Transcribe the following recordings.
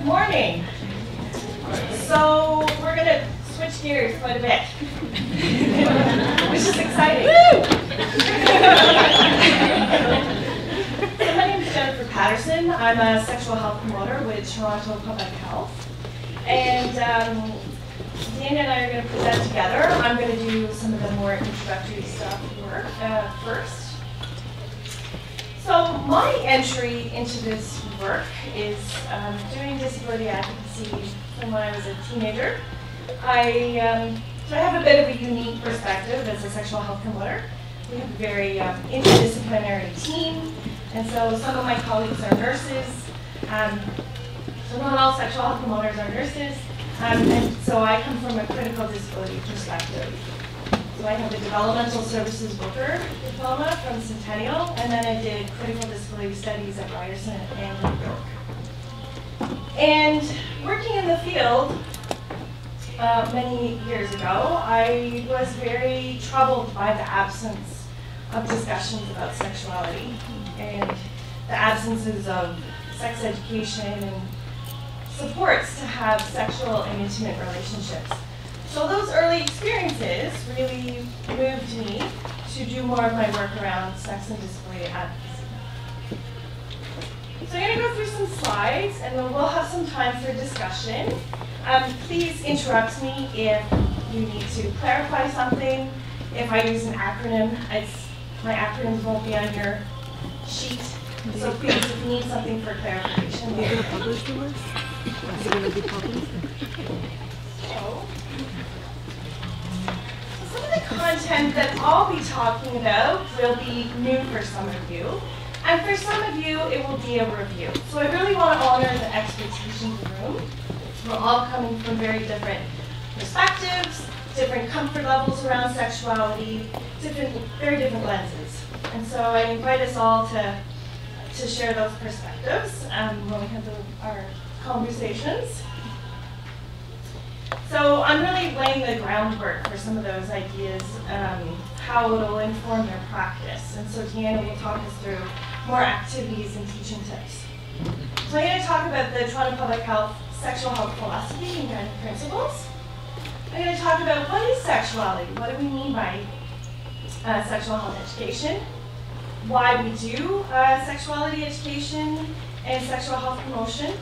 Good morning. So we're going to switch gears quite a bit, which is exciting. so my name is Jennifer Paterson. I'm a sexual health promoter with Toronto Public Health. And um, Dana and I are going to present together. I'm going to do some of the more introductory stuff work uh, first. So my entry into this work is um, doing disability advocacy from when I was a teenager. I, um, so I have a bit of a unique perspective as a sexual health promoter. We have a very um, interdisciplinary team, and so some of my colleagues are nurses. Um, so not all sexual health promoters are nurses, um, and so I come from a critical disability perspective. So I have a developmental services worker diploma from Centennial, and then I did critical disability studies at Ryerson and New York. And working in the field uh, many years ago, I was very troubled by the absence of discussions about sexuality and the absences of sex education and supports to have sexual and intimate relationships. So those early experiences really moved me to do more of my work around sex and disability advocacy. So I'm going to go through some slides and then we'll have some time for discussion. Um, please interrupt me if you need to clarify something. If I use an acronym, it's, my acronyms won't be on your sheet. So please, if you need something for clarification. Is it published to us? Is it going to be published? So, of the content that I'll be talking about will be new for some of you. And for some of you, it will be a review. So I really want to honor the expertise in the room. We're all coming from very different perspectives, different comfort levels around sexuality, different, very different lenses. And so I invite us all to, to share those perspectives um, when we have the, our conversations. So I'm really laying the groundwork for some of those ideas, um, how it'll inform their practice. And so Deanna will talk us through more activities and teaching tips. So I'm going to talk about the Toronto Public Health sexual health philosophy and guiding principles. I'm going to talk about what is sexuality, what do we mean by uh, sexual health education, why we do uh, sexuality education and sexual health promotion,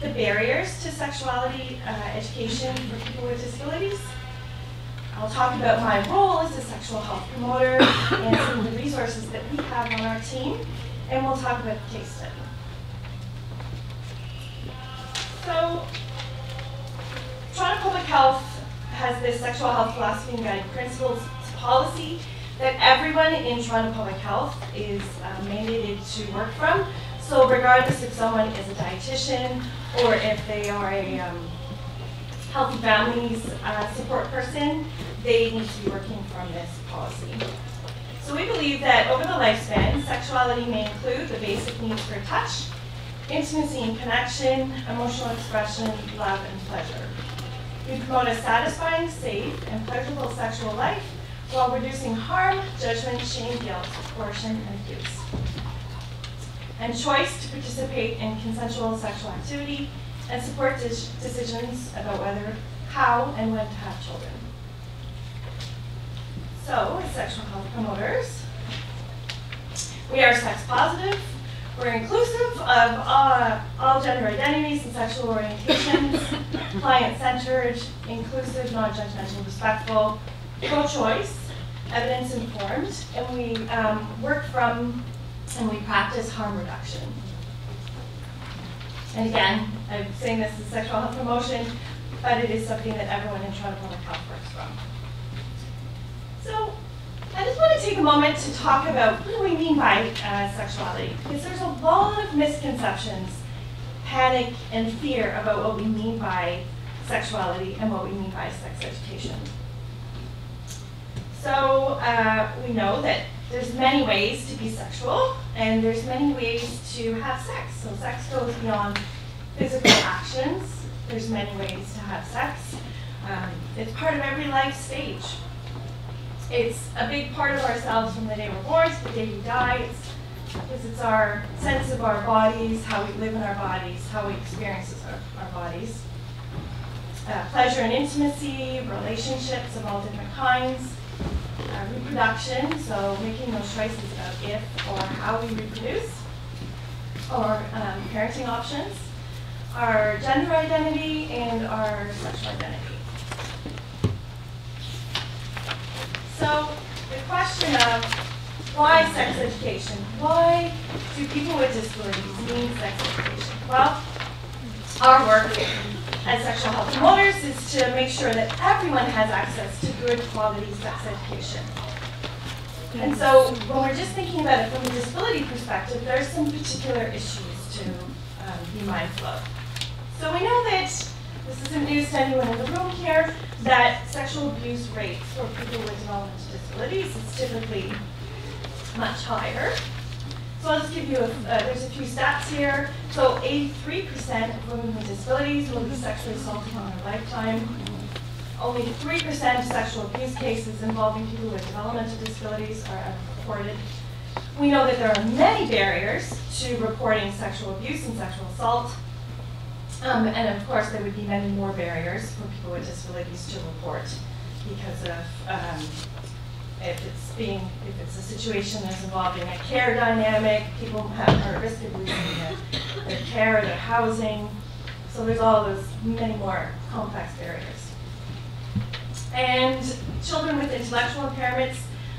the barriers to sexuality uh, education for people with disabilities. I'll talk about my role as a sexual health promoter and some of the resources that we have on our team, and we'll talk about the case study. So, Toronto Public Health has this sexual health philosophy and guiding principles policy that everyone in Toronto Public Health is uh, mandated to work from. So regardless if someone is a dietitian or if they are a um, healthy families uh, support person, they need to be working from this policy. So we believe that over the lifespan, sexuality may include the basic needs for touch, intimacy and connection, emotional expression, love, and pleasure. We promote a satisfying, safe, and pleasurable sexual life while reducing harm, judgment, shame, guilt, coercion, and abuse. And choice to participate in consensual sexual activity and support decisions about whether, how, and when to have children. So, as sexual health promoters, we are sex positive, we're inclusive of uh, all gender identities and sexual orientations, client-centered, inclusive, non-judgmental, respectful, pro-choice, evidence-informed, and we um, work from and we practice harm reduction. And again, I'm saying this is sexual health promotion, but it is something that everyone in Toronto Public Health works from. So I just want to take a moment to talk about what do we mean by uh, sexuality, because there's a lot of misconceptions, panic, and fear about what we mean by sexuality and what we mean by sex education. So uh, we know that there's many ways to be sexual, and there's many ways to have sex. So sex goes beyond physical actions. There's many ways to have sex. Um, it's part of every life stage. It's a big part of ourselves from the day we're born to the day we die. It's because it's our sense of our bodies, how we live in our bodies, how we experience our, our bodies. Uh, pleasure and intimacy, relationships of all different kinds, uh, reproduction, so making those choices about if or how we reproduce, or um, parenting options, our gender identity, and our sexual identity. So the question of why sex education? Why do people with disabilities need sex education? Well, our work as sexual health promoters is to make sure that everyone has access to good quality sex education. And so when we're just thinking about it from a disability perspective, there are some particular issues to um, be mindful of. So we know that, this isn't news to anyone in the room here, that sexual abuse rates for people with developmental disabilities is typically much higher. So I'll just give you, a, uh, there's a few stats here. So 83% of women with disabilities will be sexually assaulted in their lifetime. Only 3% of sexual abuse cases involving people with developmental disabilities are ever reported. We know that there are many barriers to reporting sexual abuse and sexual assault. Um, and of course, there would be many more barriers for people with disabilities to report because of um, if it's being, if it's a situation that's involving a care dynamic, people have, are at risk of losing their, their care, their housing. So there's all those many more complex barriers. And children with intellectual impairments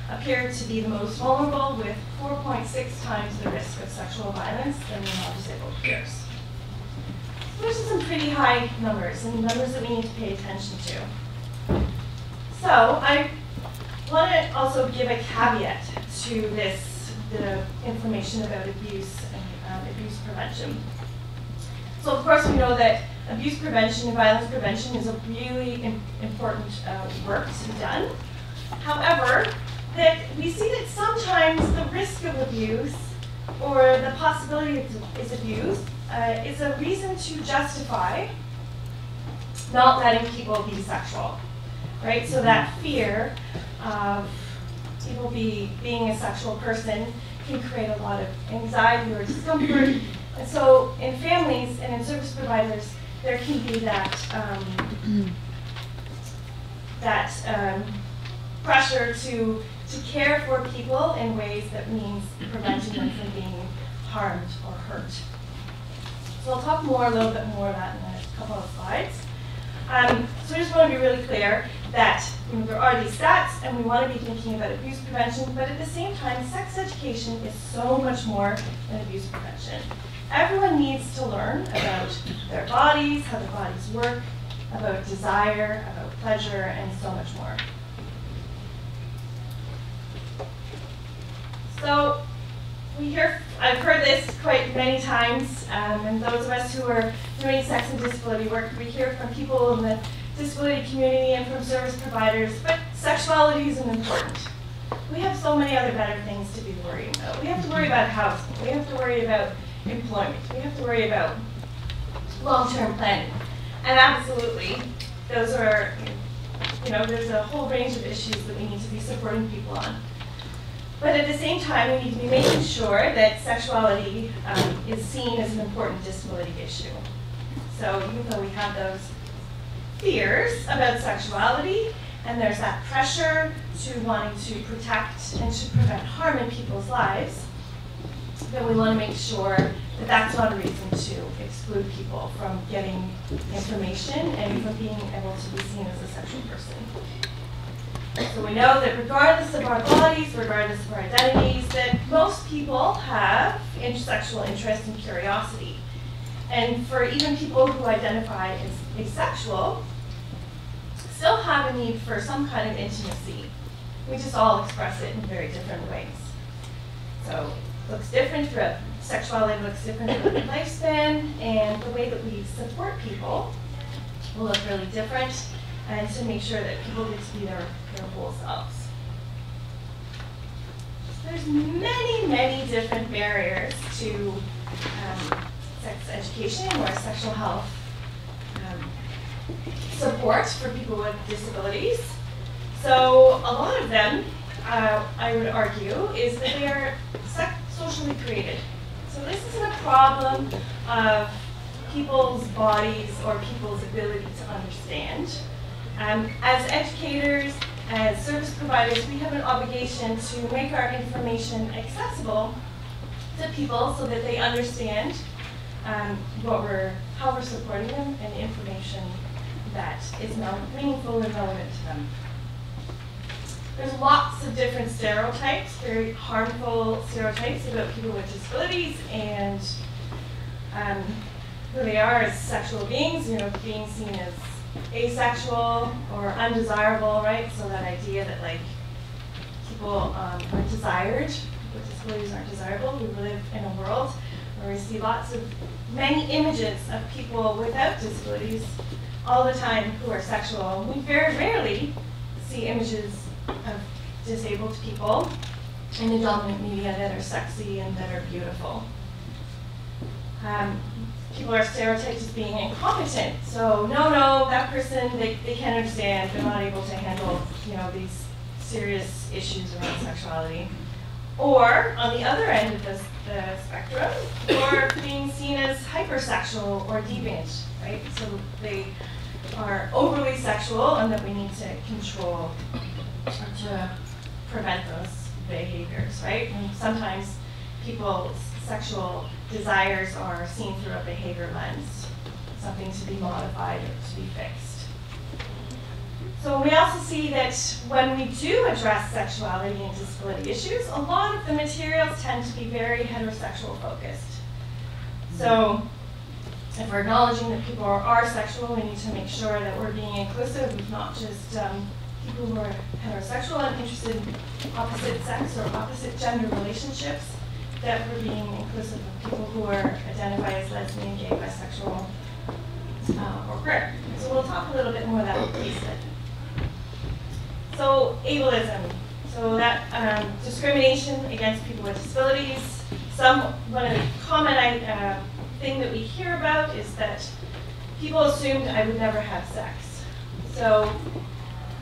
appear to be the most vulnerable with 4.6 times the risk of sexual violence than their non-disabled peers. So Those are some pretty high numbers and numbers that we need to pay attention to. So I want to also give a caveat to this, the information about abuse and um, abuse prevention. So of course we know that abuse prevention and violence prevention is a really Im important uh, work to be done. However, that we see that sometimes the risk of abuse or the possibility of is abuse uh, is a reason to justify not letting people be sexual, right? So that fear of people be, being a sexual person can create a lot of anxiety or discomfort. And so in families and in service providers, there can be that, um, that um, pressure to, to care for people in ways that means preventing them from being harmed or hurt. So I'll talk more, a little bit more about that in a couple of slides. Um, so I just want to be really clear that you know, there are these stats and we want to be thinking about abuse prevention, but at the same time, sex education is so much more than abuse prevention. Everyone needs to learn about their bodies, how their bodies work, about desire, about pleasure, and so much more. So we hear, I've heard this quite many times, um, and those of us who are doing sex and disability work, we hear from people in the disability community and from service providers, but sexuality isn't important. We have so many other better things to be worrying about. We have to worry about housing. We have to worry about employment. We have to worry about long-term planning. And absolutely, those are, you know, there's a whole range of issues that we need to be supporting people on. But at the same time, we need to be making sure that sexuality um, is seen as an important disability issue. So even though we have those fears about sexuality, and there's that pressure to wanting to protect and to prevent harm in people's lives, then we want to make sure that that's not a reason to exclude people from getting information and from being able to be seen as a sexual person. So we know that regardless of our bodies, regardless of our identities, that most people have sexual interest and curiosity. And for even people who identify as asexual, still have a need for some kind of intimacy. We just all express it in very different ways. So it looks different throughout, sexuality looks different throughout lifespan, and the way that we support people will look really different and to make sure that people get to be their, their whole selves. There's many, many different barriers to um, sex education or sexual health support for people with disabilities. So a lot of them, uh, I would argue, is that they are socially created. So this isn't a problem of people's bodies or people's ability to understand. Um, as educators, as service providers, we have an obligation to make our information accessible to people so that they understand um, what we're, how we're supporting them and information that is meaningful and relevant to them. There's lots of different stereotypes, very harmful stereotypes about people with disabilities and um, who they are as sexual beings, you know, being seen as asexual or undesirable, right? So that idea that like people um, are desired, people with disabilities aren't desirable. We live in a world where we see lots of many images of people without disabilities all the time who are sexual. We very rarely see images of disabled people in the dominant media that are sexy and that are beautiful. Um, people are stereotyped as being incompetent. So no, no, that person, they, they can't understand. They're not able to handle, you know, these serious issues around sexuality. Or on the other end of the, the spectrum, or being seen as hypersexual or deviant, right? So they are overly sexual and that we need to control to prevent those behaviors, right? And sometimes people's sexual desires are seen through a behavior lens, something to be modified or to be fixed. So we also see that when we do address sexuality and disability issues, a lot of the materials tend to be very heterosexual focused. So if we're acknowledging that people are, are sexual, we need to make sure that we're being inclusive, not just um, people who are heterosexual and interested in opposite sex or opposite gender relationships, that we're being inclusive of people who are identified as lesbian, gay, bisexual, uh, or queer. So we'll talk a little bit more about piece So ableism. So that um, discrimination against people with disabilities. Some one of the common uh, thing that we hear about is that people assumed I would never have sex. So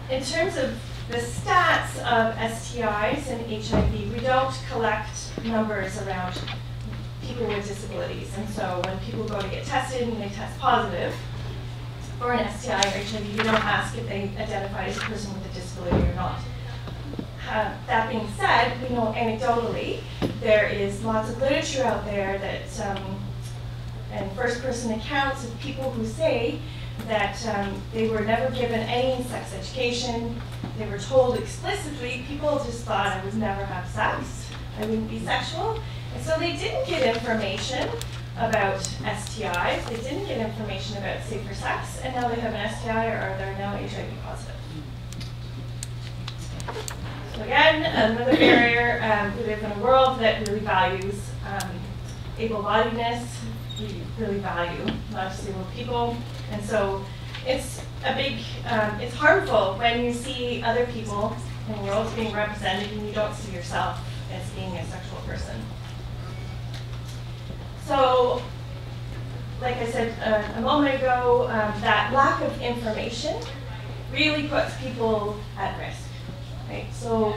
in terms of the stats of STIs and HIV, we don't collect numbers around people with disabilities. And so when people go to get tested and they test positive for an STI or HIV, we don't ask if they identify as a person with a disability or not. Uh, that being said, we know anecdotally there is lots of literature out there that um, and first-person accounts of people who say that um, they were never given any sex education. They were told explicitly, people just thought I would never have sex. I wouldn't be sexual. And so they didn't get information about STIs. They didn't get information about safer sex. And now they have an STI or they're now HIV positive. So again, another barrier. Um, we live in a world that really values um, able-bodiedness, we really value non-disabled people. And so it's a big, um, it's harmful when you see other people in the world being represented and you don't see yourself as being a sexual person. So, like I said uh, a moment ago, um, that lack of information really puts people at risk, right? So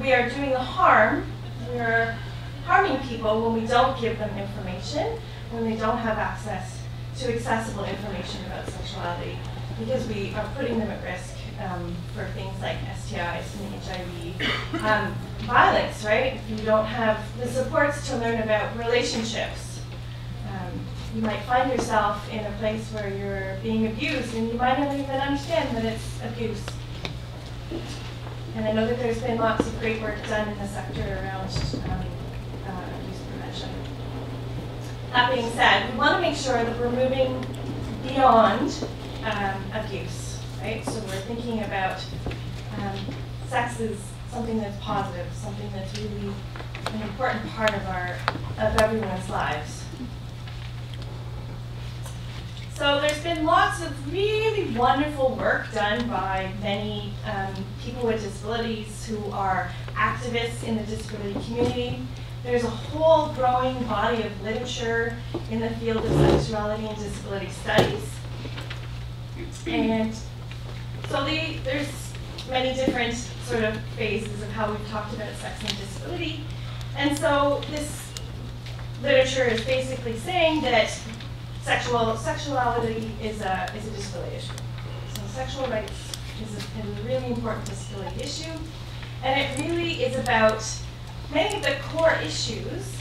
we are doing the harm, we're harming people when we don't give them information when they don't have access to accessible information about sexuality because we are putting them at risk um, for things like STIs and HIV. Um, violence, right? If you don't have the supports to learn about relationships, um, you might find yourself in a place where you're being abused and you might not even understand that it's abuse. And I know that there's been lots of great work done in the sector around um, that being said, we want to make sure that we're moving beyond um, abuse, right? So we're thinking about um, sex is something that's positive, something that's really an important part of our of everyone's lives. So there's been lots of really wonderful work done by many um, people with disabilities who are activists in the disability community. There's a whole growing body of literature in the field of sexuality and disability studies. And so the, there's many different sort of phases of how we've talked about sex and disability. And so this literature is basically saying that sexual sexuality is a is a disability issue. So sexual rights is a, is a really important disability issue, and it really is about many of the core issues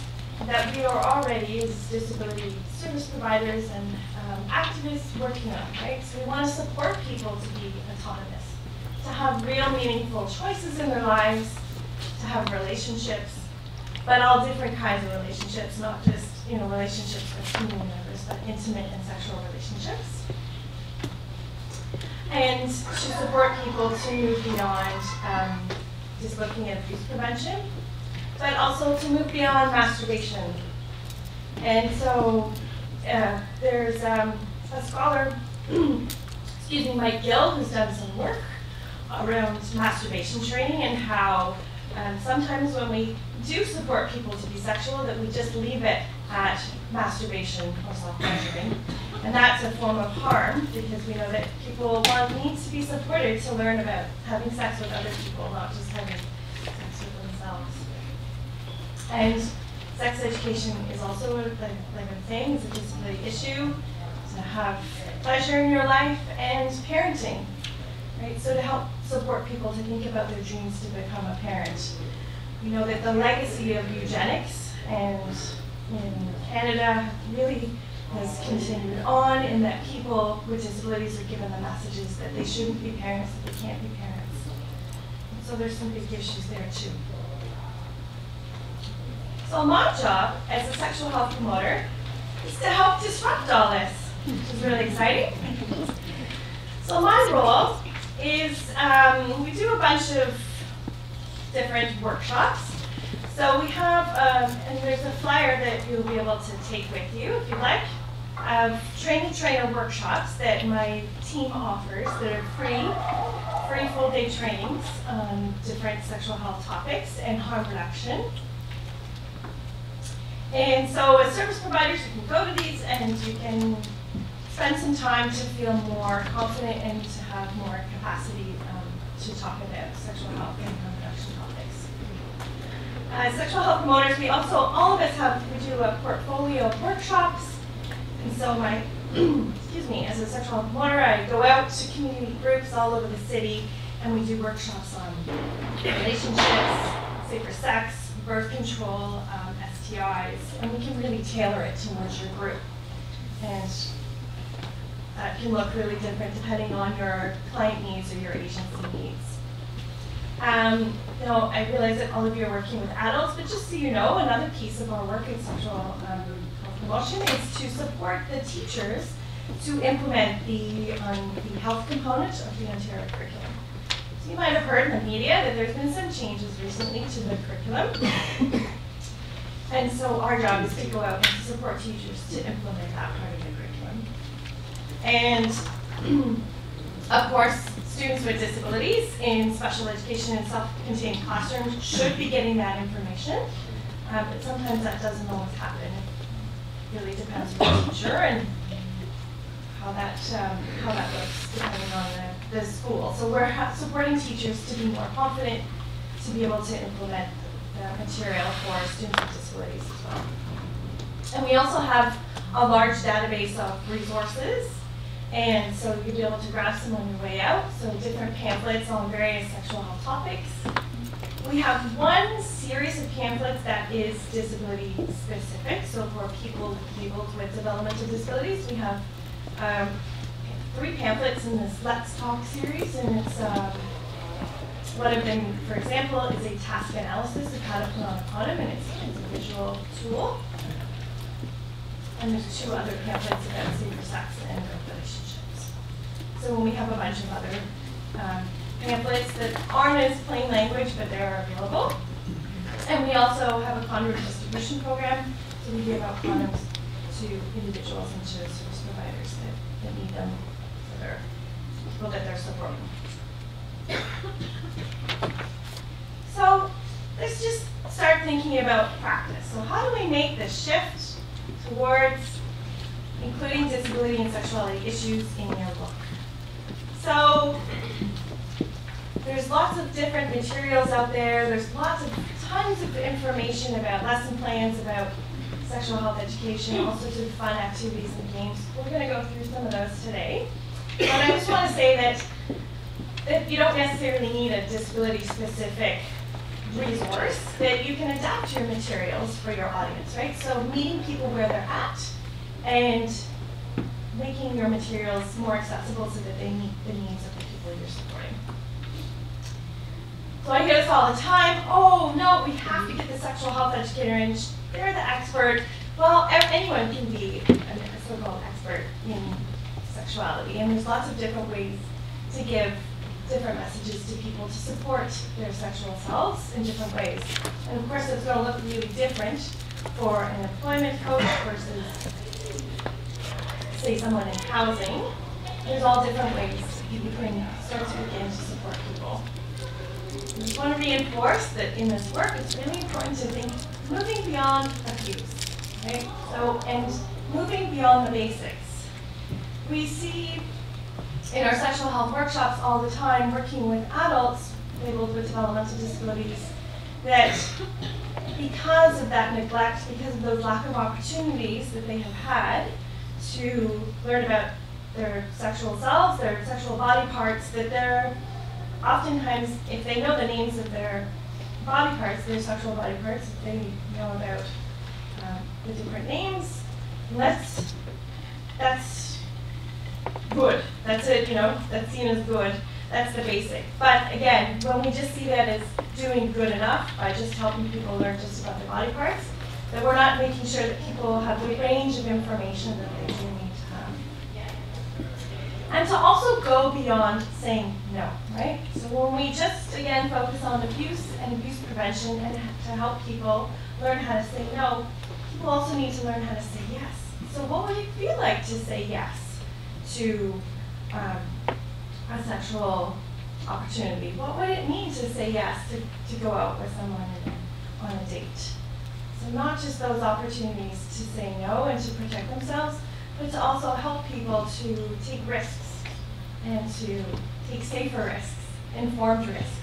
that we are already as disability service providers and um, activists working on, right? So we want to support people to be autonomous, to have real meaningful choices in their lives, to have relationships, but all different kinds of relationships, not just, you know, relationships with family members, but intimate and sexual relationships. And to support people to move beyond um, just looking at abuse prevention, but also to move beyond masturbation. And so uh, there's um, a scholar, excuse me, Mike Gill, who's done some work around masturbation training and how um, sometimes when we do support people to be sexual, that we just leave it at masturbation or self-pleasuring. And that's a form of harm because we know that people want need to be supported to learn about having sex with other people, not just having. And sex education is also a, like, like a thing, it's a disability issue, to have pleasure in your life and parenting, right? So to help support people to think about their dreams to become a parent. We know that the legacy of eugenics and in Canada really has continued on in that people with disabilities are given the messages that they shouldn't be parents, that they can't be parents. So there's some big issues there too. So my job as a sexual health promoter is to help disrupt all this, which is really exciting. So my role is um, we do a bunch of different workshops. So we have, um, and there's a flyer that you'll be able to take with you if you like, of training trainer workshops that my team offers that are free, free full day trainings on different sexual health topics and harm reduction. And so as service providers, you can go to these and you can spend some time to feel more confident and to have more capacity um, to talk about sexual health and reproduction topics. As sexual health promoters, we also, all of us have, we do a portfolio of workshops. And so my, excuse me, as a sexual health promoter, I go out to community groups all over the city and we do workshops on relationships, safer sex, birth control, um, STIs, and we can really tailor it towards your group. And that can look really different depending on your client needs or your agency needs. Um, you know, I realize that all of you are working with adults, but just so you know, another piece of our work in sexual um, promotion is to support the teachers to implement the, um, the health component of the Ontario curriculum. So you might have heard in the media that there's been some changes recently to the curriculum. And so our job is to go out and support teachers to implement that part of the curriculum. And of course, students with disabilities in special education and self-contained classrooms should be getting that information, um, but sometimes that doesn't always happen. It really depends on the teacher and how that um, how that looks depending on the, the school. So we're supporting teachers to be more confident to be able to implement material for students with disabilities as well. And we also have a large database of resources and so you'll be able to grab some on your way out. So different pamphlets on various sexual health topics. We have one series of pamphlets that is disability specific. So for people people with developmental disabilities, we have um, three pamphlets in this Let's Talk series, and it's um, one of them, for example, is a task analysis of how to put on a condom, and it's, it's a visual tool. And there's two other pamphlets about safer sex and relationships. So when we have a bunch of other um, pamphlets that aren't as plain language, but they're available. And we also have a condom distribution program, so we give out condoms to individuals and to service providers that, that need them for their people that they're supporting. So let's just start thinking about practice. So how do we make the shift towards including disability and sexuality issues in your book? So there's lots of different materials out there. There's lots of tons of information about lesson plans, about sexual health education, all sorts of fun activities and games. We're going to go through some of those today. But I just want to say that, that you don't necessarily need a disability-specific resource, that you can adapt your materials for your audience, right? So meeting people where they're at and making your materials more accessible so that they meet the needs of the people you're supporting. So I hear this all the time, oh no, we have to get the sexual health educator in, they're the expert. Well, anyone can be a so-called expert in sexuality, and there's lots of different ways to give different messages to people to support their sexual selves in different ways. And of course, it's going to look really different for an employment coach versus say someone in housing, there's all different ways you can start to begin to support people. I just want to reinforce that in this work, it's really important to think moving beyond abuse, right? So, and moving beyond the basics. We see in our sexual health workshops all the time, working with adults labeled with developmental disabilities, that because of that neglect, because of those lack of opportunities that they have had, to learn about their sexual selves, their sexual body parts, that they're oftentimes, if they know the names of their body parts, their sexual body parts, if they know about uh, the different names, that's, that's good. That's it, you know, that's seen as good. That's the basic. But again, when we just see that as doing good enough by just helping people learn just about their body parts, that we're not making sure that people have the range of information that they do need to have. And to also go beyond saying no, right? So when we just, again, focus on abuse and abuse prevention and to help people learn how to say no, people also need to learn how to say yes. So what would it feel like to say yes to um, a sexual opportunity? What would it mean to say yes to, to go out with someone on a date? So not just those opportunities to say no and to protect themselves, but to also help people to take risks and to take safer risks, informed risks.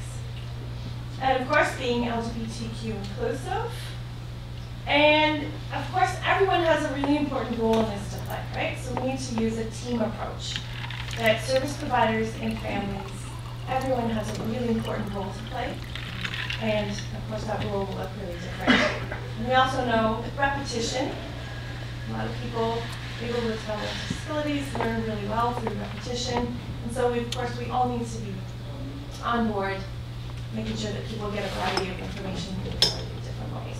And of course, being LGBTQ inclusive. And of course, everyone has a really important role in this play, right? So we need to use a team approach that service providers and families, everyone has a really important role to play. And of course, that role will look really different. And we also know repetition, a lot of people, people with developmental disabilities learn really well through repetition. And so, we, of course, we all need to be on board, making sure that people get a variety of information variety of different ways.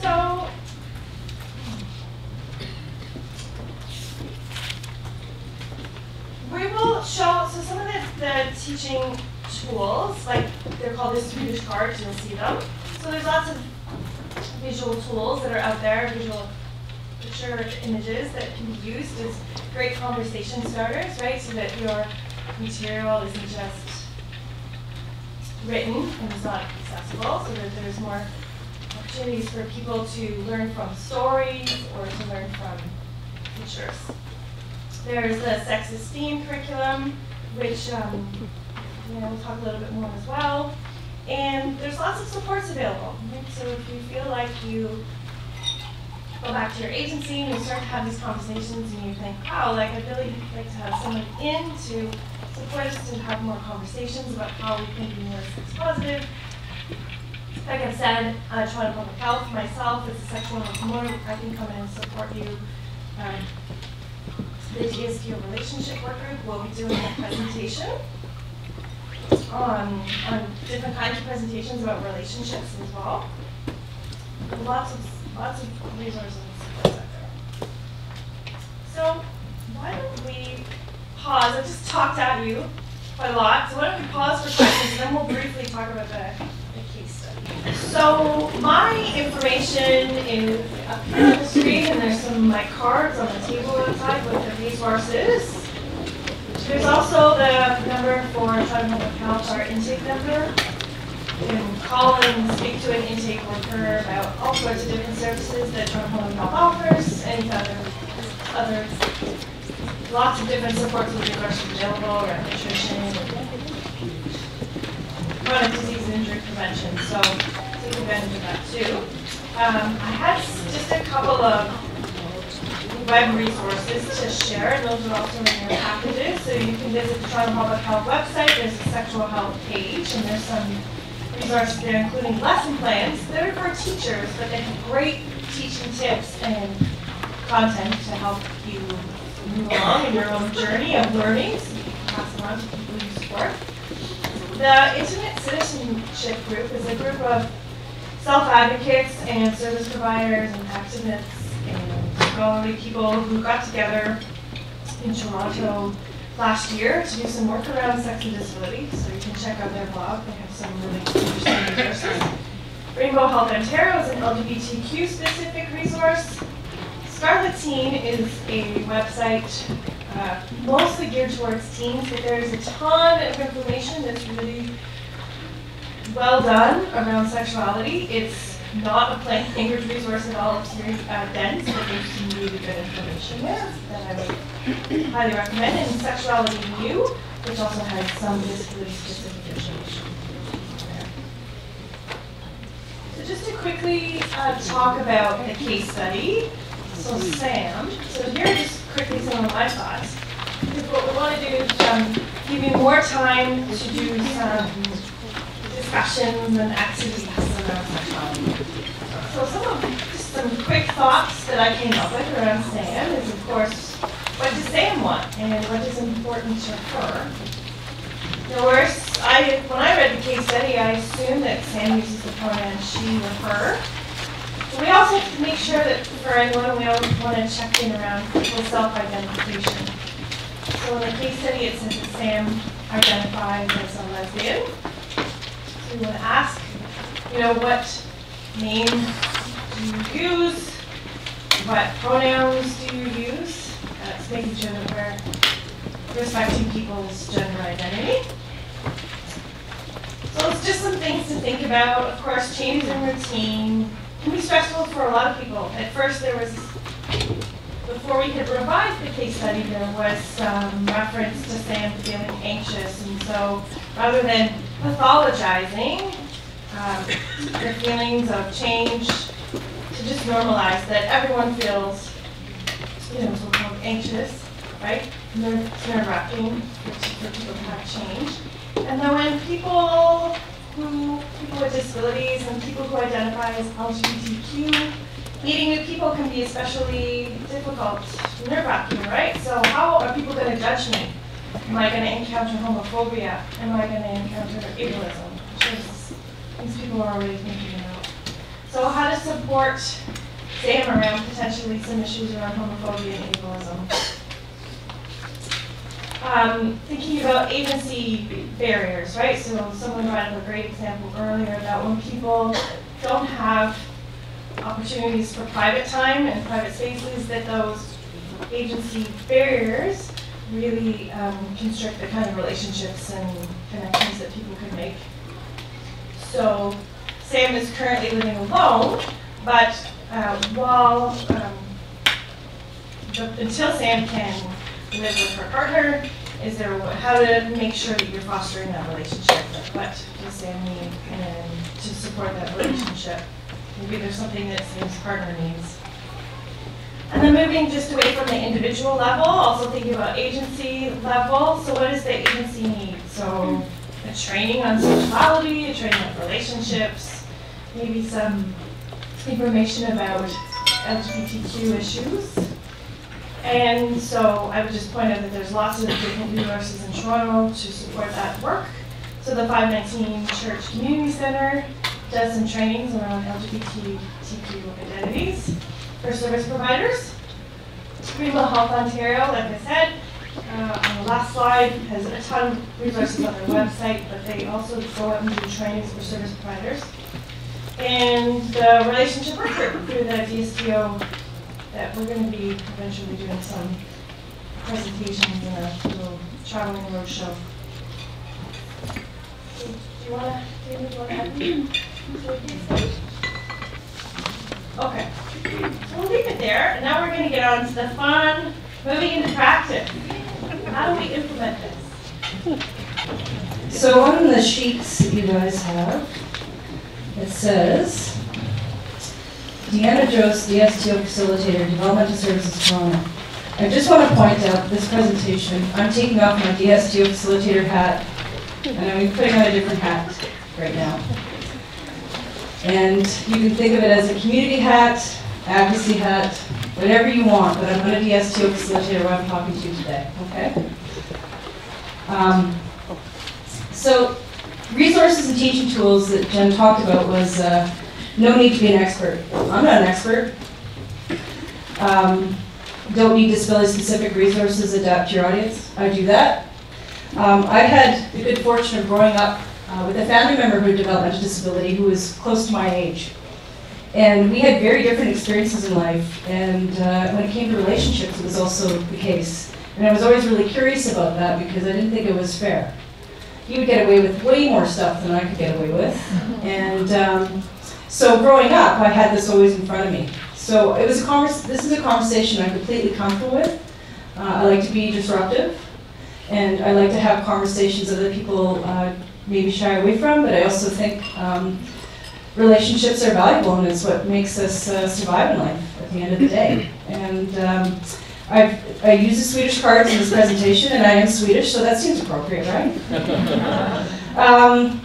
So, we will show, so some of the, the teaching tools, like they're called the Swedish cards, you'll see them. So there's lots of visual tools that are out there, visual picture images that can be used as great conversation starters, right? So that your material isn't just written and it's not accessible, so that there's more opportunities for people to learn from stories or to learn from pictures. There's the sex esteem curriculum, which um, you know, we'll talk a little bit more as well. And there's lots of supports available. Right? So if you feel like you go back to your agency and you start to have these conversations and you think, wow, like I'd really like to have someone in to support us to have more conversations about how we can be more sex positive. Like I've said, uh, Toronto Public Health, myself as a sexual health promoter, I can come in and support you um, the DSTO relationship work group will be doing a presentation on, on different kinds of presentations about relationships as well. Lots of, lots of resources. So why don't we pause? I just talked at you quite a lot. So why don't we pause for questions and then we'll briefly talk about the the case study. so my information is up here on the screen, and there's some of my cards on the table outside with the resources. There's also the number for Toronto Public Health, our intake number. You can call and speak to an intake worker about all sorts of different services that Toronto Public Health offers, any other, other, lots of different supports and resources available around nutrition, chronic disease injury prevention, so take advantage of that too. Um, I had just a couple of web resources to share, and those are also in your packages, so you can visit the Toronto Public Health website, there's a sexual health page, and there's some resources there, including lesson plans that are for teachers, but they have great teaching tips and content to help you move along in your own journey of learning, so you can pass it on to people you support. The Intimate Citizenship Group is a group of self-advocates and service providers and activists and scholarly people who got together in Toronto last year to do some work around sex and disability. So you can check out their blog. They have some really interesting resources. Rainbow Health Ontario is an LGBTQ specific resource. Scarleteen is a website uh, mostly geared towards teens, but there's a ton of information that's really well done around sexuality. It's not a plain language resource at all. It's very uh, dense, but there's some really good information there that I would highly recommend. And Sexuality U, which also has some disability specific information. So just to quickly uh, talk about the case study. So Sam, so here are just quickly some of my thoughts. Because what we want to do is um, give you more time to do some discussions and activities around sexuality. So some of, just some quick thoughts that I came up with around Sam is of course, what does Sam want and what is important to her? Now, worse, I, when I read the case study, I assumed that Sam uses the pronoun she or her. We also have to make sure that for anyone, we always want to check in around people's self-identification. So in the case study, it says that Sam identifies as a lesbian. So we want to ask, you know, what name do you use? What pronouns do you use? That's making sure that we're respecting people's gender identity. So it's just some things to think about. Of course, changes in routine can be stressful for a lot of people. At first, there was, before we had revised the case study, there was some reference to Sam feeling anxious. And so rather than pathologizing um, the feelings of change, to just normalize that everyone feels, you know, so-called anxious, right? It's nerve-wracking for people to have change. And then when people who, people with disabilities and people who identify as LGBTQ, meeting new people can be especially difficult, nerve-wracking, right? So how are people going to judge me? Am I going to encounter homophobia? Am I going to encounter ableism? Is things people are already thinking about. So how to support Sam around potentially some issues around homophobia and ableism. Um, thinking about agency barriers, right? So someone brought up a great example earlier about when people don't have opportunities for private time and private spaces, that those agency barriers really um, constrict the kind of relationships and connections that people can make. So Sam is currently living alone, but uh, while, um, until Sam can with her partner, is there, how to make sure that you're fostering that relationship? Like, What does Sam need and to support that relationship? Maybe there's something that Sam's partner needs. And then moving just away from the individual level, also thinking about agency level. So what does the agency need? So a training on sexuality, a training on relationships, maybe some information about LGBTQ issues. And so I would just point out that there's lots of different resources in Toronto to support that work. So the 519 Church Community Center does some trainings around LGBTQ identities for service providers. Greenville Health Ontario, like I said, uh, on the last slide, has a ton of resources on their website, but they also go out and do trainings for service providers. And the relationship work group through the DSTO that we're going to be eventually doing some presentations and a little traveling roadshow. Do you want to, David, want to add anything to the case study? Okay, so we'll leave it there, and now we're going to get on to the fun, moving into practice. How do we implement this? So on the sheets that you guys have, it says, Deanna Djos, the DSTO Facilitator, Developmental Services Toronto. I just want to point out this presentation, I'm taking off my DSTO Facilitator hat, and I'm putting on a different hat right now. And you can think of it as a community hat, advocacy hat, whatever you want, but I'm not a DSTO Facilitator when I'm talking to you today, okay? Um, so, resources and teaching tools that Jen talked about was uh, no need to be an expert. I'm not an expert. Um, don't need disability-specific resources, adapt to your audience. I do that. Um, I had the good fortune of growing up uh, with a family member who had developmental disability who was close to my age. And we had very different experiences in life. And uh, when it came to relationships, it was also the case. And I was always really curious about that because I didn't think it was fair. He would get away with way more stuff than I could get away with. And um, so growing up, I had this always in front of me. So it was a convers- this is a conversation I'm completely comfortable with. Uh, I like to be disruptive. And I like to have conversations that other people uh, maybe shy away from, but I also think um, relationships are valuable and it's what makes us uh, survive in life at the end of the day. And um, I've, I use the Swedish cards in this presentation, and I am Swedish, so that seems appropriate, right? um,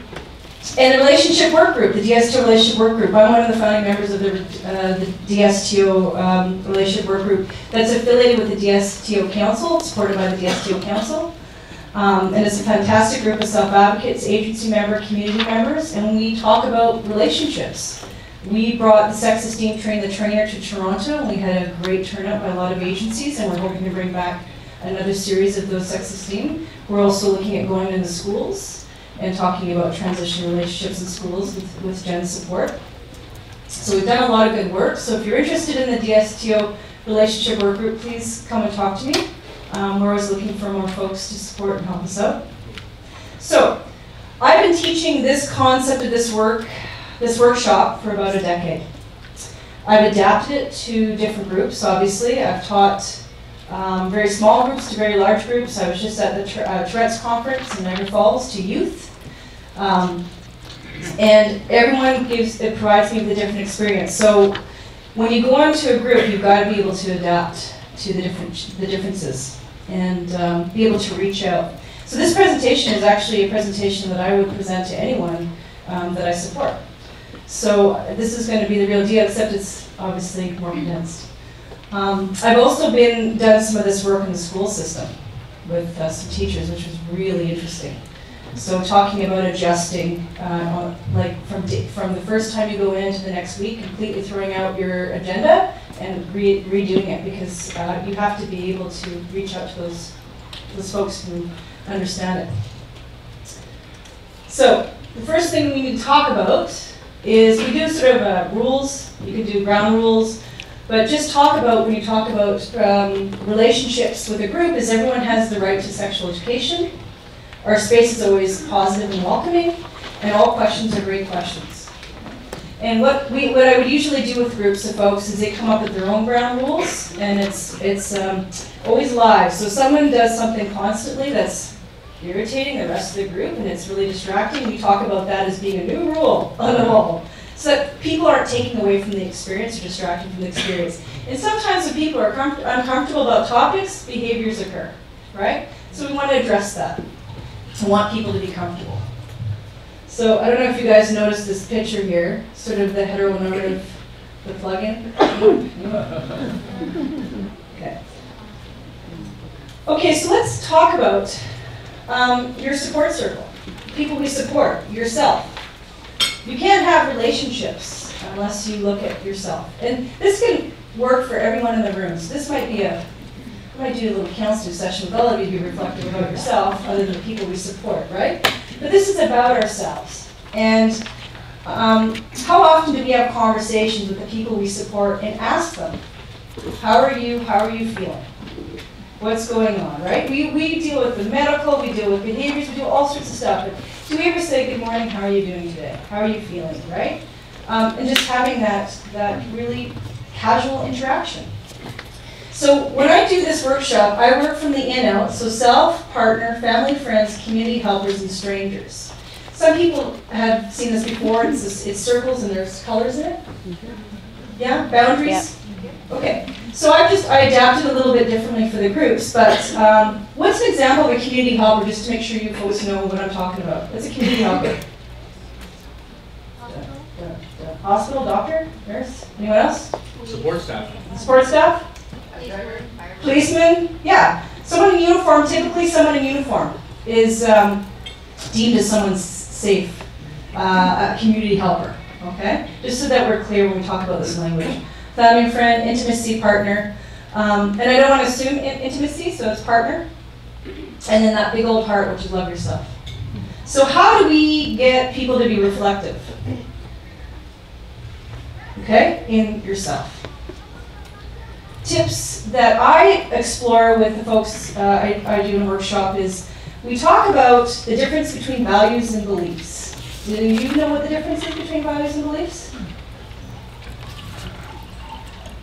and the relationship work group, the DSTO relationship work group. I'm one of the founding members of the, uh, the DSTO um, relationship work group that's affiliated with the DSTO Council, supported by the DSTO Council. Um, and it's a fantastic group of self-advocates, agency member, community members, and we talk about relationships. We brought the Sex Esteem Train the Trainer to Toronto, and we had a great turnout by a lot of agencies, and we're hoping to bring back another series of those Sex Esteem. We're also looking at going into the schools and talking about transition relationships in schools with, with Jen's support. So we've done a lot of good work. So if you're interested in the DSTO relationship work group, please come and talk to me. Um, we're always looking for more folks to support and help us out. So I've been teaching this concept of this work, this workshop for about a decade. I've adapted it to different groups, obviously. I've taught um, very small groups to very large groups. I was just at the uh, Tourette's conference in Niagara Falls to youth. Um, and everyone gives, it provides me with a different experience. So when you go into a group, you've got to be able to adapt to the different the differences and um, be able to reach out. So this presentation is actually a presentation that I would present to anyone um, that I support. So this is going to be the real deal, except it's obviously more condensed. Um, I've also been done some of this work in the school system with uh, some teachers, which was really interesting. So talking about adjusting, uh, like from from the first time you go in to the next week, completely throwing out your agenda and re redoing it because uh, you have to be able to reach out to those those folks who understand it. So the first thing we need to talk about is we do sort of uh, rules. You can do ground rules, but just talk about when you talk about um, relationships with a group is everyone has the right to sexual education. Our space is always positive and welcoming, and all questions are great questions. And what we, what I would usually do with groups of folks is they come up with their own ground rules, and it's it's um, always live. So someone does something constantly that's irritating the rest of the group, and it's really distracting. We talk about that as being a new rule on the wall, so that people aren't taking away from the experience or distracting from the experience. And sometimes when people are uncomfortable about topics, behaviors occur, right? So we want to address that. I want people to be comfortable. So I don't know if you guys noticed this picture here, sort of the heteronormative, the plug-in. okay. Okay, so let's talk about um, your support circle, people we support, yourself. You can't have relationships unless you look at yourself. And this can work for everyone in the room. So this might be a I might do a little counseling session with all of you to be reflective about yourself, other than the people we support, right? But this is about ourselves. And um, how often do we have conversations with the people we support and ask them, how are you, how are you feeling? What's going on, right? We, we deal with the medical, we deal with behaviors, we do all sorts of stuff. But do we ever say, good morning, how are you doing today? How are you feeling, right? Um, and just having that, that really casual interaction. So when I do this workshop, I work from the in out, so self, partner, family, friends, community helpers, and strangers. Some people have seen this before, it's, this- it's circles and there's colors in it. Yeah, boundaries? Okay, so I just, I adapted a little bit differently for the groups, but um, what's an example of a community helper, just to make sure you folks know what I'm talking about? What's a community helper? Da- da- da. Hospital, doctor, nurse, anyone else? Support staff. Support staff? Policeman? Yeah. Someone in uniform, typically someone in uniform, is um, deemed as someone's safe, uh, a community helper, okay? Just so that we're clear when we talk about this language. Family friend, intimacy partner, um, and I don't want to assume in- intimacy, so it's partner. And then that big old heart, which is love yourself. So how do we get people to be reflective? Okay, in yourself tips that I explore with the folks uh, I, I do in a workshop is we talk about the difference between values and beliefs. Do you know what the difference is between values and beliefs?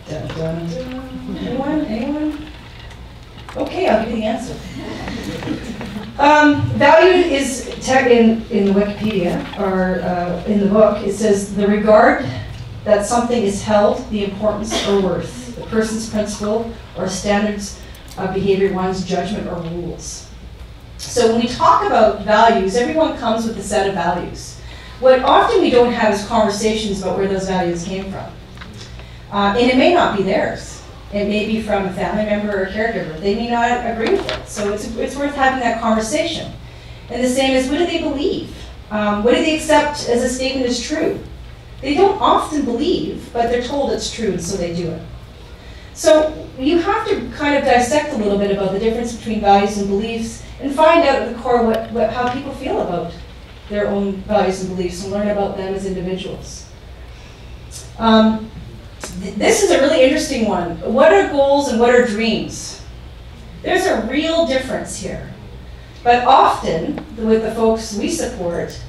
Dun, dun, dun. Anyone? Anyone? Okay, I'll give you the answer. Um, value is in, in Wikipedia or uh, in the book. It says the regard that something is held, the importance or worth, the person's principle or standards of behavior, one's judgment or rules. So when we talk about values, everyone comes with a set of values. What often we don't have is conversations about where those values came from. Uh, and it may not be theirs. It may be from a family member or a caregiver. They may not agree with it. So it's, it's worth having that conversation. And the same is what do they believe? Um, what do they accept as a statement as true? They don't often believe, but they're told it's true, and so they do it. So you have to kind of dissect a little bit about the difference between values and beliefs and find out at the core what, what, how people feel about their own values and beliefs and learn about them as individuals. Um, th- this is a really interesting one. What are goals and what are dreams? There's a real difference here. But often, with the folks we support,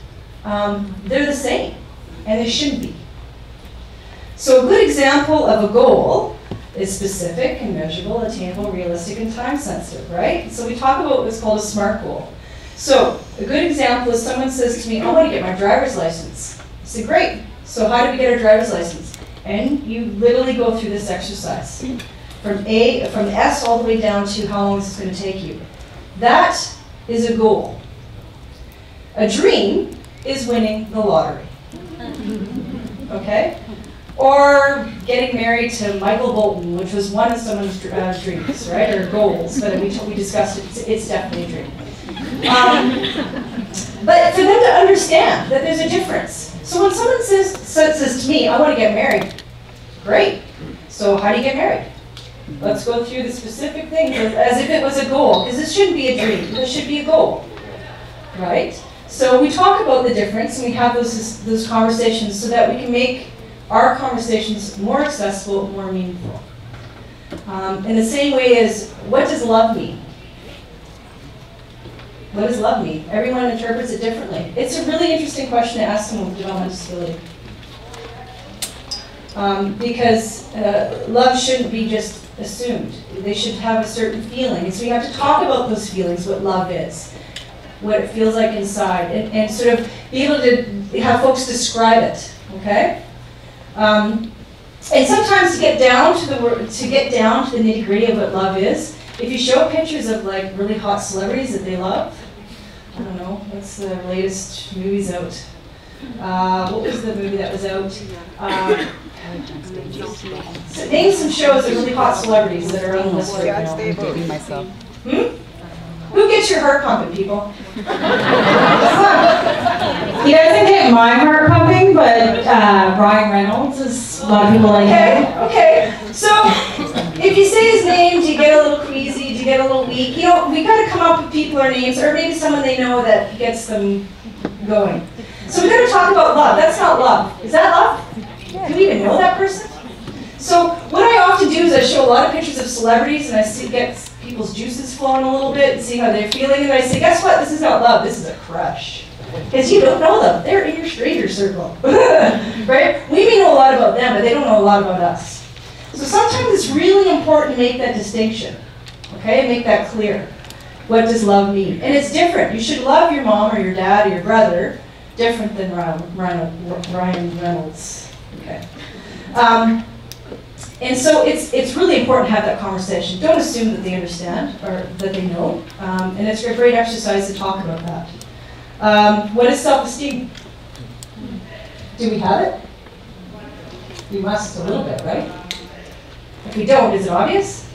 um, they're the same and they shouldn't be. So a good example of a goal is specific and measurable, attainable, realistic, and time sensitive, right? So we talk about what's called a SMART goal. So a good example is someone says to me, oh, I want to get my driver's license. I say, great. So how do we get our driver's license? And you literally go through this exercise from A, from S all the way down to how long is going to take you. That is a goal. A dream is winning the lottery okay? Or getting married to Michael Bolton, which was one of someone's uh, dreams, right, or goals, but we, we discussed it, it's, it's definitely a dream. Um, but for them to understand that there's a difference. So when someone says, says, says to me, I want to get married, great. So how do you get married? Let's go through the specific things as, if it was a goal, because this shouldn't be a dream, this should be a goal, right? So we talk about the difference and we have those, those conversations so that we can make our conversations more accessible, more meaningful. Um, in the same way as, what does love mean? What does love mean? Everyone interprets it differently. It's a really interesting question to ask someone with developmental disability. Um, because uh, love shouldn't be just assumed. They should have a certain feeling. And so we have to talk about those feelings, what love is what it feels like inside, and, and sort of be able to have folks describe it, okay? Um, and sometimes to get down to the to get down to the nitty gritty of what love is, if you show pictures of like really hot celebrities that they love, I don't know, what's the latest movies out? Uh, what was the movie that was out? Um, so name some shows of really hot celebrities that are on the list right now. myself. Hmm? Who gets your heart pumping, people? He doesn't get my heart pumping, but uh, Ryan Reynolds is a lot of people like him. Okay, okay. So if you say his name, do you get a little queasy? Do you get a little weak? You know, we got to come up with people or names, or maybe someone they know that gets them going. So we got to talk about love. That's not love. Is that love? Do we even know that person? So what I often do is I show a lot of pictures of celebrities, and I see get people's juices flowing a little bit and see how they're feeling. And I say, guess what? This is not love. This is a crush. Because you don't know them. They're in your stranger circle. right? We may know a lot about them, but they don't know a lot about us. So sometimes it's really important to make that distinction, okay? Make that clear. What does love mean? And it's different. You should love your mom or your dad or your brother different than Ryan, Reynolds. Okay. Um, and so it's, it's really important to have that conversation. Don't assume that they understand or that they know. Um, and it's a great exercise to talk about that. Um, what is self-esteem? Do we have it? We must a little bit, right? If we don't, is it obvious?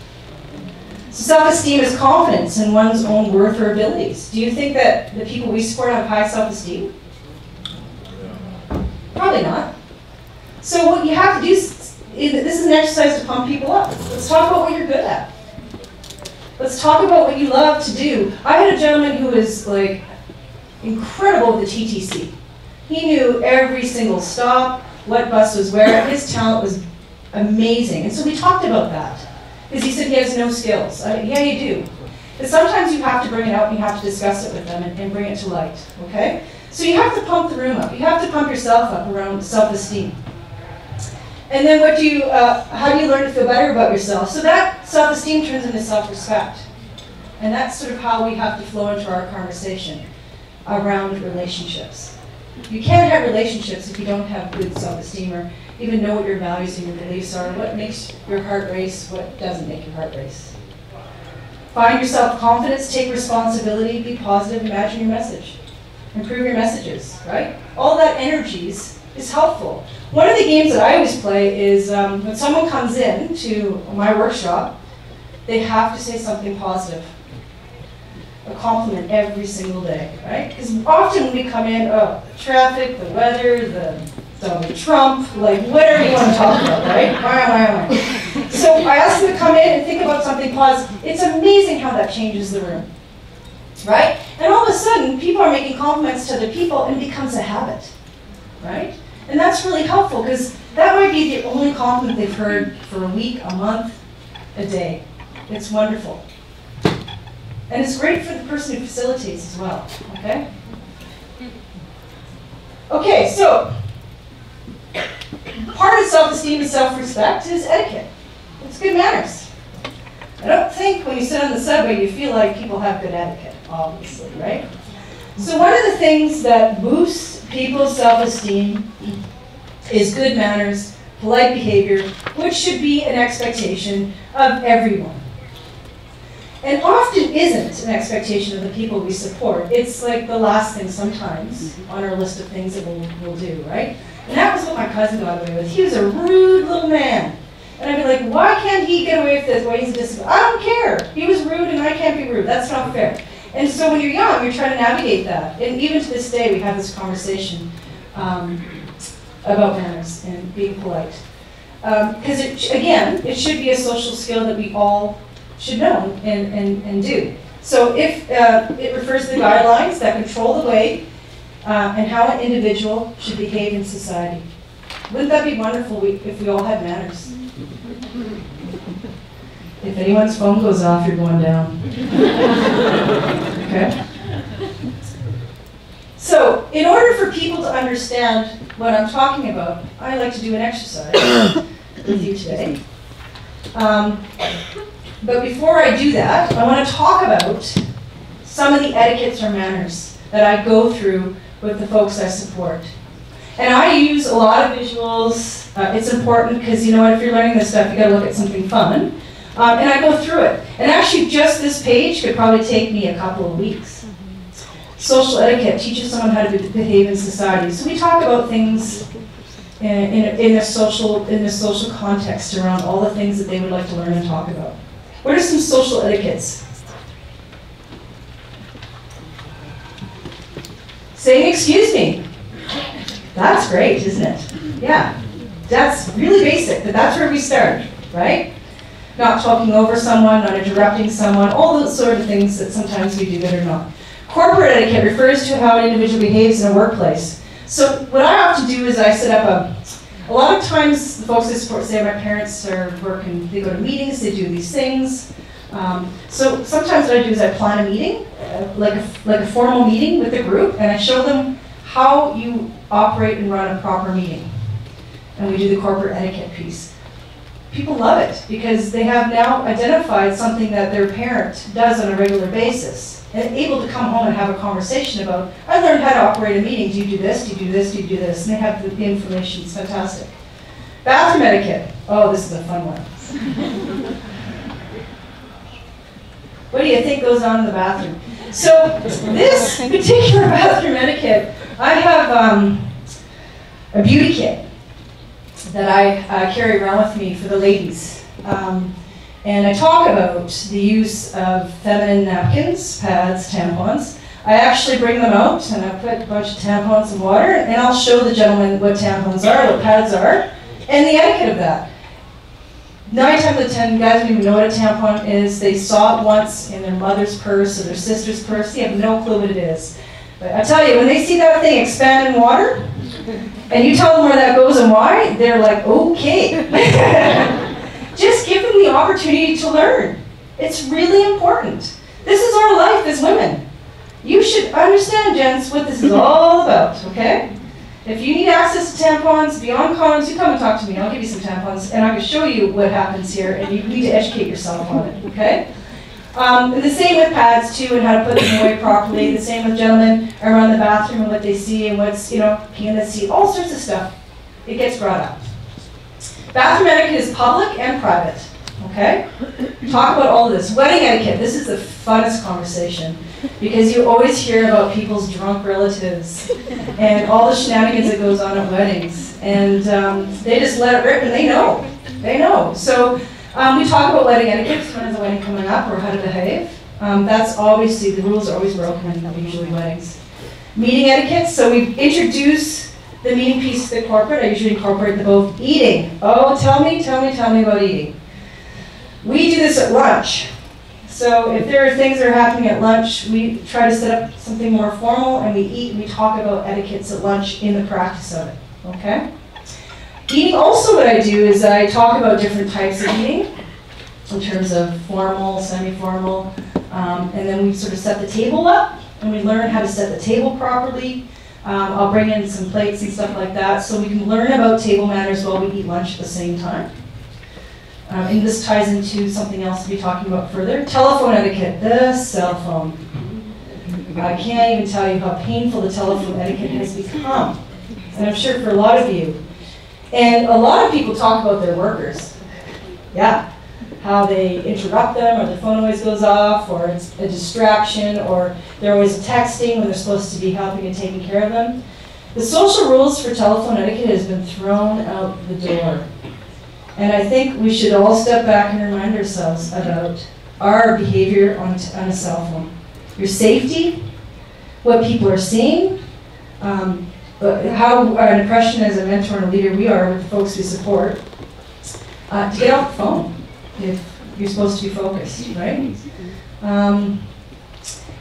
So self-esteem is confidence in one's own worth or abilities. Do you think that the people we support have high self-esteem? Probably not. So what you have to do this is an exercise to pump people up. Let's talk about what you're good at. Let's talk about what you love to do. I had a gentleman who was like incredible with the TTC. He knew every single stop, what bus was where. His talent was amazing. And so we talked about that. Because he said he has no skills. I yeah, you do. But sometimes you have to bring it out and you have to discuss it with them and, and bring it to light. Okay? So you have to pump the room up. You have to pump yourself up around self-esteem. And then what do you, uh, how do you learn to feel better about yourself? So that self-esteem turns into self-respect. And that's sort of how we have to flow into our conversation around relationships. You can't have relationships if you don't have good self-esteem or even know what your values and your beliefs are, what makes your heart race, what doesn't make your heart race. Find your self-confidence, take responsibility, be positive, imagine your message improve your messages, right? All that energies is helpful. One of the games that I always play is um, when someone comes in to my workshop, they have to say something positive. A compliment every single day, right? Because often we come in, oh, the traffic, the weather, the Donald Trump, like whatever you want to talk about, right? Why, why, why? So I ask them to come in and think about something positive. It's amazing how that changes the room right? And all of a sudden, people are making compliments to other people and it becomes a habit, right? And that's really helpful because that might be the only compliment they've heard for a week, a month, a day. It's wonderful. And it's great for the person who facilitates as well, okay? Okay, so part of self-esteem and self-respect is etiquette. It's good manners. I don't think when you sit on the subway you feel like people have good etiquette obviously, right? So one of the things that boosts people's self-esteem is good manners, polite behavior, which should be an expectation of everyone. And often isn't an expectation of the people we support. It's like the last thing sometimes mm-hmm. on our list of things that we'll, we'll do, right? And that was what my cousin got away with. He was a rude little man. And I'd be like, why can't he get away with this? Why he's a discipline? I don't care. He was rude and I can't be rude. That's not fair. And so when you're young, you're trying to navigate that. And even to this day, we have this conversation um, about manners and being polite. Because, um, again, it should be a social skill that we all should know and, and, and do. So if uh, it refers to the guidelines that control the way uh, and how an individual should behave in society. Wouldn't that be wonderful if we all had manners? If anyone's phone goes off, you're going down. okay? So, in order for people to understand what I'm talking about, I like to do an exercise with you today. Um, but before I do that, I want to talk about some of the etiquettes or manners that I go through with the folks I support. And I use a lot of visuals. Uh, it's important because you know what, if you're learning this stuff, you got to look at something fun. Um, and I go through it. And actually, just this page could probably take me a couple of weeks. Social etiquette teaches someone how to behave in society. So we talk about things in, in, a, in a social in a social context around all the things that they would like to learn and talk about. What are some social etiquettes? Saying excuse me. That's great, isn't it? Yeah. That's really basic, but that's where we start, right? Not talking over someone, not interrupting someone, all those sort of things that sometimes we do it or not. Corporate etiquette refers to how an individual behaves in a workplace. So what I often do is I set up a, a lot of times the folks I support say my parents are working, they go to meetings, they do these things. Um, so sometimes what I do is I plan a meeting, uh, like, a, like a formal meeting with the group, and I show them how you operate and run a proper meeting. And we do the corporate etiquette piece people love it because they have now identified something that their parent does on a regular basis and able to come home and have a conversation about, I learned how to operate a meeting. Do you do this? Do you do this? Do you do this? And they have the, information. It's fantastic. Bathroom etiquette. Oh, this is a fun one. what do you think goes on in the bathroom? So this particular bathroom etiquette, I have um, a beauty kit that I uh, carry around with me for the ladies. Um, and I talk about the use of feminine napkins, pads, tampons. I actually bring them out and I put a bunch of tampons in water and I'll show the gentlemen what tampons are, what pads are, and the etiquette of that. Nine times out of ten, guys don't even know what a tampon is. They saw it once in their mother's purse or their sister's purse. They have no clue what it is. But I tell you, when they see that thing expand in water, and you tell them where that goes and why, they're like, okay. Just give them the opportunity to learn. It's really important. This is our life as women. You should understand, gents, what this is all about, okay? If you need access to tampons beyond condoms, you come and talk to me. I'll give you some tampons, and I can show you what happens here, and you need to educate yourself on it, okay? Um, and the same with pads too, and how to put them away properly. The same with gentlemen around the bathroom and what they see and what's you know can they see. All sorts of stuff. It gets brought up. Bathroom etiquette is public and private. Okay? Talk about all this. Wedding etiquette. This is the funnest conversation because you always hear about people's drunk relatives and all the shenanigans that goes on at weddings, and um, they just let it rip and they know. They know. So um, we talk about wedding etiquette, when is the wedding coming up, or how to behave. Um, that's obviously, the rules are always broken in usually weddings. Meeting etiquette, so we introduce the meeting piece to the corporate. I usually incorporate the both. Eating. Oh, tell me, tell me, tell me about eating. We do this at lunch. So if there are things that are happening at lunch, we try to set up something more formal and we eat and we talk about etiquettes at lunch in the practice of it. Okay? Eating, also what I do is I talk about different types of eating in terms of formal, semi-formal, um, and then we sort of set the table up and we learn how to set the table properly. Um, I'll bring in some plates and stuff like that so we can learn about table manners while we eat lunch at the same time. Um, and this ties into something else to be talking about further. Telephone etiquette, the cell phone. I can't even tell you how painful the telephone etiquette has become. And I'm sure for a lot of you, and a lot of people talk about their workers. Yeah. How they interrupt them, or the phone always goes off, or it's a distraction, or they're always texting when they're supposed to be helping and taking care of them. The social rules for telephone etiquette has been thrown out the door. And I think we should all step back and remind ourselves about our behavior on, on a cell phone. Your safety, what people are seeing, um, how an impression as a mentor and a leader we are with the folks we support, uh, to get off the phone if you're supposed to be focused, right? Um,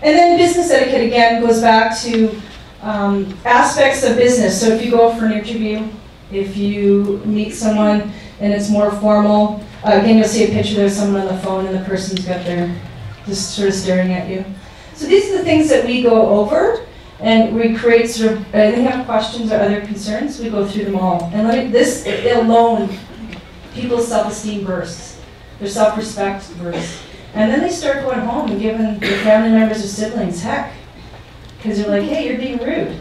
and then business etiquette again goes back to um, aspects of business. So if you go for an interview, if you meet someone and it's more formal, uh, again you'll see a picture there's someone on the phone and the person's got their just sort of staring at you. So these are the things that we go over and we create sort of, uh, they have questions or other concerns, we go through them all. And let me, this alone, people's self-esteem bursts, their self-respect bursts. And then they start going home and giving their family members or siblings heck. Because they're like, hey, you're being rude.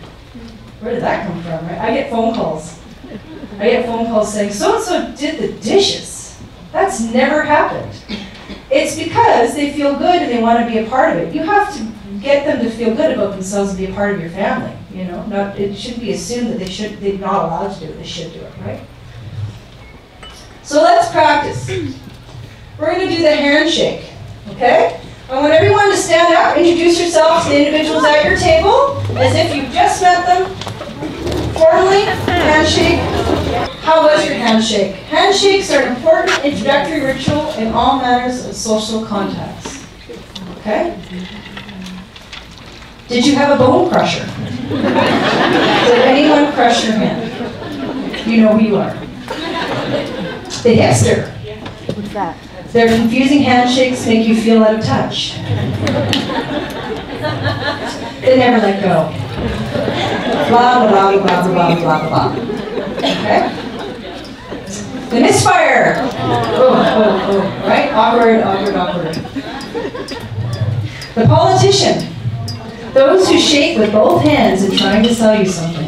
Where did that come from, right? I get phone calls. I get phone calls saying, so-and-so did the dishes. That's never happened. It's because they feel good and they want to be a part of it. You have to get them to feel good about themselves and be a part of your family. You know, not it shouldn't be assumed that they should they're not allowed to do it. They should do it, right? So let's practice. We're going to do the handshake. Okay? I want everyone to stand up, introduce yourself to the individuals at your table as if you've just met them. Formally, handshake. How was your handshake? Handshakes are an important introductory ritual in all manners of social contacts. Okay? Did you have a bone crusher? Did anyone crush your hand? You know who you are. The hipster. What's that? Their confusing handshakes make you feel out of touch. They never let go. Blah, blah, blah, blah, blah, blah, blah, blah. Okay? The misfire. Oh, oh, oh, right? Awkward, awkward, awkward. The politician. Those who shake with both hands in trying to sell you something.